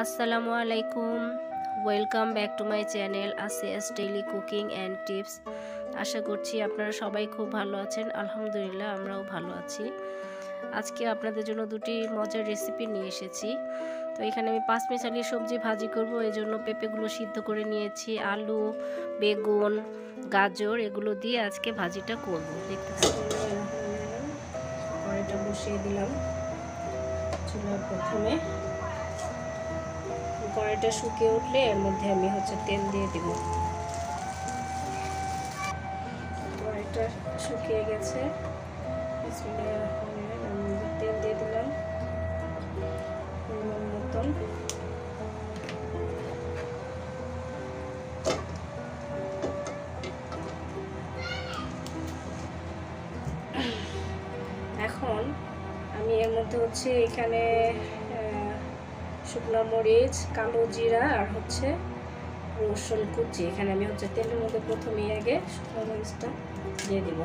আসসালামু আলাইকুম। Welcome back to my channel Asia's daily cooking and tips আশা করছি আপনারা সবাই খুব ভালো আছেন। আলহামদুলিল্লাহ, আমরাও ভালো আছি। আজকে আপনাদের জন্য দুটি মজার রেসিপি নিয়ে এসেছি। তো এখানে আমি পাঁচ মিশালি সবজি ভাজি করব। এই জন্য পেঁপেগুলো সিদ্ধ করে নিয়েছি। আলু, বেগুন, গাজর, এগুলো দিয়ে আজকে ভাজিটা করব। দেখতে কড়াইটা বসিয়ে দিলাম। চুলার প্রথমে কড়াইটা শুকিয়ে উঠলে এর মধ্যে আমি হচ্ছে তেল দিয়ে দিব। কড়াইটা শুকিয়ে গেছে। তেল দিয়ে দিলাম, পরিমাণ মতন। এখন আমি এর মধ্যে হচ্ছে এখানে শুকনো মরিচ, কালো জিরা আর হচ্ছে রসুন কুচি। এখানে আমি হচ্ছে তেলের মধ্যে প্রথমেই আগে শুকনো মরিচটা দিয়ে দিব।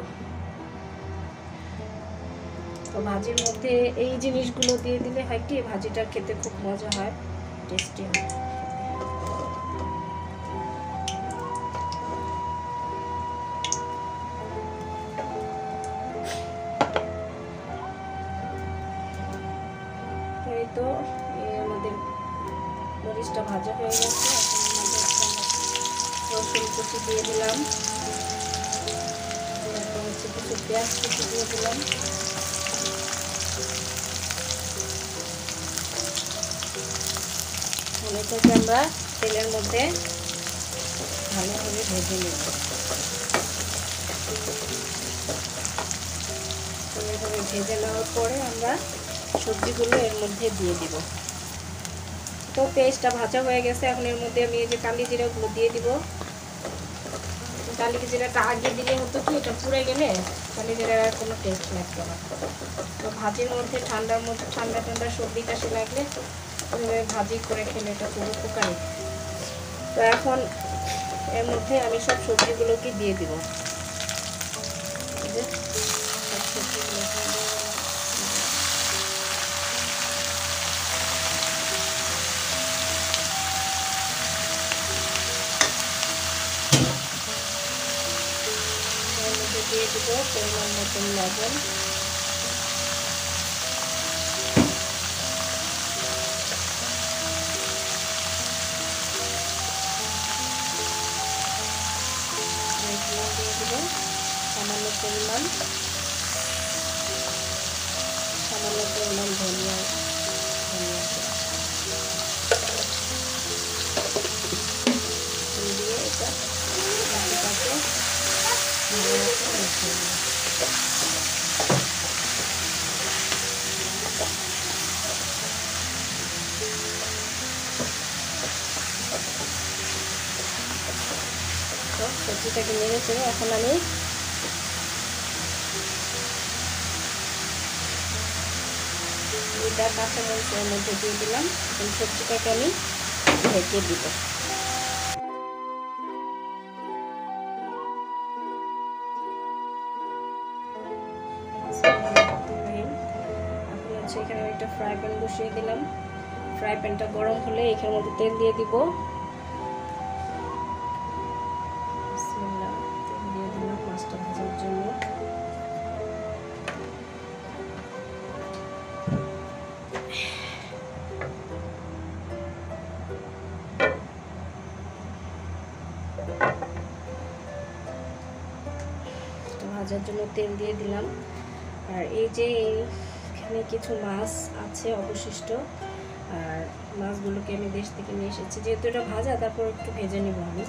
তো ভাজির মধ্যে এই জিনিসগুলো দিয়ে দিলে হয় কি, ভাজিটা খেতে খুব মজা হয়, টেস্টি হয়। মরিচটা ভাজা হয়ে গেছে রসুন কুচি দিয়ে দিলাম। হচ্ছে কিছু পেঁয়াজ কুচি দিয়ে দিলাম। এটাকে আমরা তেলের মধ্যে ভালোভাবে ভেজে নেব। ভেজে নেওয়ার পরে আমরা সবজিগুলো এর মধ্যে দিয়ে দিব। তো পেস্টটা ভাজা হয়ে গেছে। এখন এর মধ্যে আমি এই যে কালি জিরাগুলো দিয়ে দিব। কালি জিরাটা আগে দিলে হতো কি, এটা পুড়ে গেলে কালি জিরার আর কোনো টেস্ট লাগতো না। তো ভাজির মধ্যে ঠান্ডার মধ্যে ঠান্ডা ঠান্ডা সর্দি কাশি লাগলে ওইভাবে ভাজি করে খেলে এটা খুব উপকারী। তো এখন এর মধ্যে আমি সব সবজিগুলোকে দিয়ে দিব। দেবো পরিমাণ মতন লবণ সামান্য পরিমাণ সামান্য পরিমাণ ধনিয়া সবজিটাকে নেড়ে এখন আমি দুইটা কাঁচামরিচের মধ্যে দিয়ে দিলাম। এবং সবজিটাকে আমি ঢেকে দিব। ফ্রাই প্যান বসিয়ে দিলাম। ফ্রাই প্যানটা গরম হলে এখানের মধ্যে তেল দিয়ে দিব। তেল দিয়ে দিলাম মাছটা ভাজার জন্য। ভাজার জন্য তেল দিয়ে দিলাম। আর এই যে এখানে কিছু মাছ আছে অবশিষ্ট। আর মাছগুলোকে আমি দেশ থেকে নিয়ে এসেছি। যেহেতু এটা ভাজা, তারপর একটু ভেজে নেব আমি।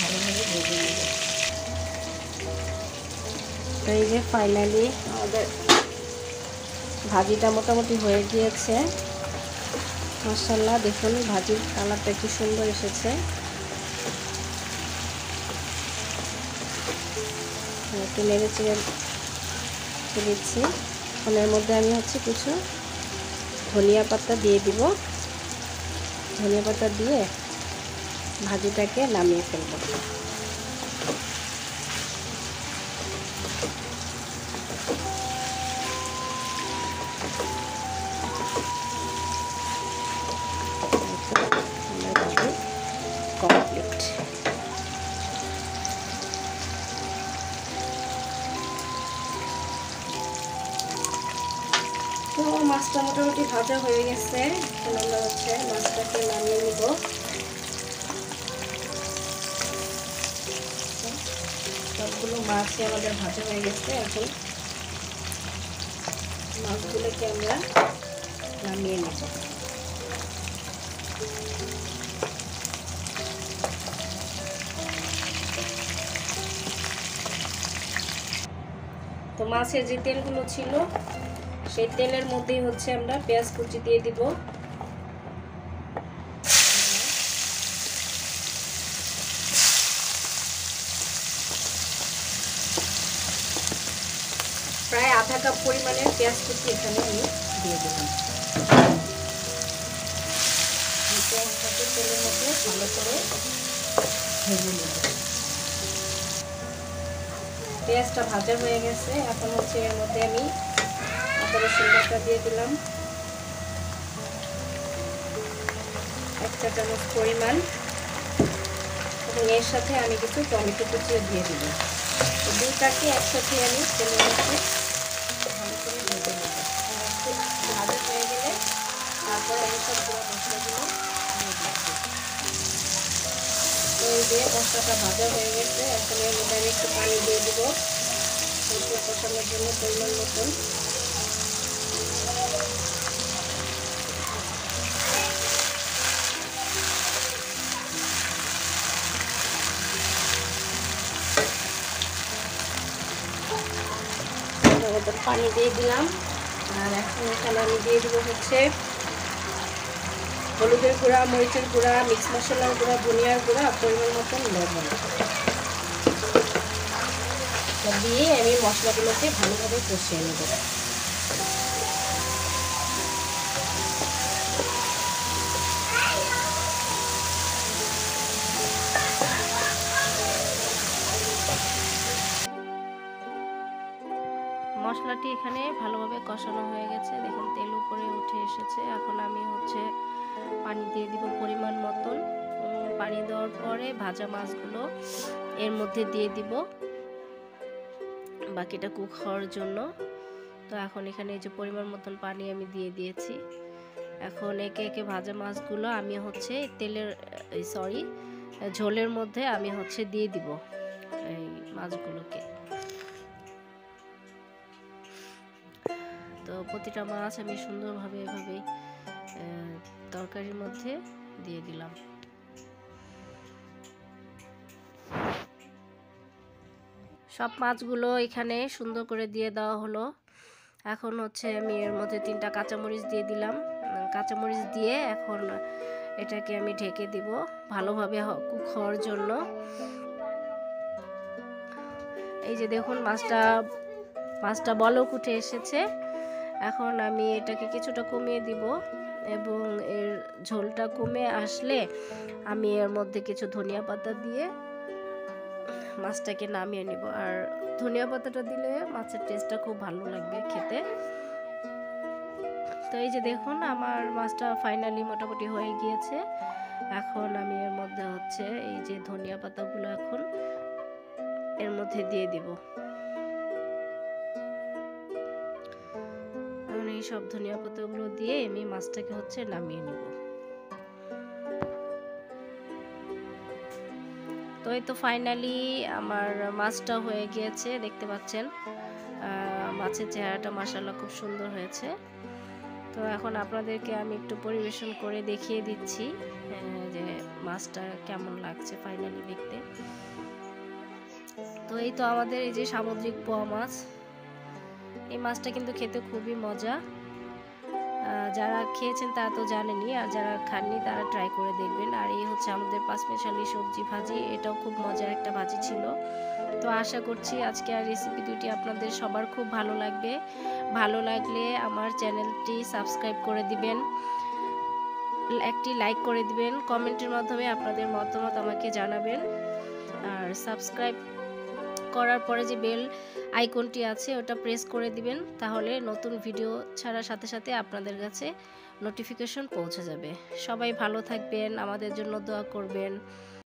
ভালোভাবে ভেজে তো এই যে ফাইনালি আমাদের ভাজিটা মোটামুটি হয়ে গিয়েছে। মশাল্লা দেখুন ভাজির কালারটা কি সুন্দর এসেছে। একটু নেড়ে চেড়ে এর মধ্যে আমি হচ্ছে কিছু ধনিয়া পাতা দিয়ে দিব। ধনিয়া পাতা দিয়ে ভাজিটাকে নামিয়ে ফেলব। মাছটা মোটামুটি ভাজা হয়ে গেছে। এখন মাছটাকে মাছই আমাদের ভাজা হয়ে গেছে, এখন মাছগুলোকে আমরা নামিয়ে নেব। তো মাছের যে তেলগুলো ছিল, সেই তেলের মধ্যেই হচ্ছে আমরা পেঁয়াজ কুচি দিয়ে দিব। পরিমাণের পেঁয়াজ কুচি এখানে আমি দিয়ে দিলাম। তেলের মধ্যে ভালো করে ভেজে নেব। পেঁয়াজটা ভাজা হয়ে গেছে। এখন হচ্ছে এর মধ্যে আমি আদা, রসুন বাটা দিয়ে দিলাম। এক চা চামচ পরিমাণ। এবং এর সাথে আমি কিছু টমেটো কুচিও দিয়ে তো দুইটাকে একসাথে আমি তেলের মধ্যে তারপর ভাজা হয়ে গেছে এখন এর মধ্যে আমি একটু পানি দিয়ে দেবো মশলা কষানোর জন্য পরিমাণ মতন পানি দিয়ে দিলাম। আর এখন এখানে আমি দিয়ে দেবো হচ্ছে হলুদের গুঁড়া, মরিচের গুঁড়া, মিক্স মশলার গুঁড়া, ধনিয়ার গুঁড়া, পরিমাণ মতন লবণ দিয়ে আমি মশলাগুলোকে ভালোভাবে কষিয়ে নেব। মশলাটি এখানে ভালোভাবে কষানো হয়ে গেছে। দেখুন, তেল উপরে উঠে এসেছে। এখন আমি হচ্ছে পানি দিয়ে দিব পরিমাণ মতন। পানি দেওয়ার পরে ভাজা মাছগুলো এর মধ্যে দিয়ে দিব। বাকিটা কুক হওয়ার জন্য। তো এখন এখানে যে পরিমাণ মতন পানি আমি দিয়ে দিয়েছি। এখন একে একে ভাজা মাছগুলো আমি হচ্ছে তেলের সরি ঝোলের মধ্যে আমি হচ্ছে দিয়ে দিব এই মাছগুলোকে। তো প্রতিটা মাছ আমি সুন্দরভাবে এভাবে তরকারির মধ্যে দিয়ে দিলাম। সব মাছগুলো এখানে সুন্দর করে দিয়ে দেওয়া হলো। এখন হচ্ছে আমি এর মধ্যে তিনটা কাঁচামরিচ দিয়ে দিলাম। কাঁচামরিচ দিয়ে এখন এটাকে আমি ঢেকে দিব ভালোভাবে কুক হওয়ার জন্য। এই যে দেখুন মাছটা মাছটা বলক উঠে এসেছে। এখন আমি এটাকে কিছুটা কমিয়ে দিব। এবং এর ঝোলটা কমে আসলে আমি এর মধ্যে কিছু ধনিয়া পাতা দিয়ে মাছটাকে নামিয়ে নিব। আর ধনিয়া পাতাটা দিলে মাছের টেস্টটা খুব ভালো লাগবে খেতে। তো এই যে দেখুন, আমার মাছটা ফাইনালি মোটামুটি হয়ে গিয়েছে। এখন আমি এর মধ্যে হচ্ছে এই যে ধনিয়া পাতাগুলো এখন এর মধ্যে দিয়ে দিব। সব ধনিয়া পাতাগুলো দিয়ে আমি মাছটাকে হচ্ছে নামিয়ে নিব। তো এই তো ফাইনালি আমার মাছটা হয়ে গিয়েছে, দেখতে পাচ্ছেন। মাছের চেহারাটা মাসাল্লাহ খুব সুন্দর হয়েছে। তো এখন আপনাদেরকে আমি একটু পরিবেশন করে দেখিয়ে দিচ্ছি যে মাছটা কেমন লাগছে ফাইনালি দেখতে। তো এই তো আমাদের এই যে সামুদ্রিক পোয়া মাছ, এই মাছটা কিন্তু খেতে খুবই মজা। যারা খেয়েছেন তারা তো জানেনই, আর যারা খাননি তারা ট্রাই করে দেখবেন। আর এই হচ্ছে আমাদের পাঁচমিশালি সবজি ভাজি, এটাও খুব মজার একটা ভাজি ছিল। তো আশা করছি আজকে আর রেসিপি দুটি আপনাদের সবার খুব ভালো লাগবে। ভালো লাগলে আমার চ্যানেলটি সাবস্ক্রাইব করে দিবেন, একটি লাইক করে দিবেন কমেন্টের মাধ্যমে আপনাদের মতামত আমাকে জানাবেন। আর সাবস্ক্রাইব করার পরে যে বেল আইকনটি আছে, ওটা প্রেস করে দিবেন, তাহলে নতুন ভিডিও ছাড়ার সাথে সাথে আপনাদের কাছে নোটিফিকেশন পৌঁছে যাবে। সবাই ভালো থাকবেন, আমাদের জন্য দোয়া করবেন।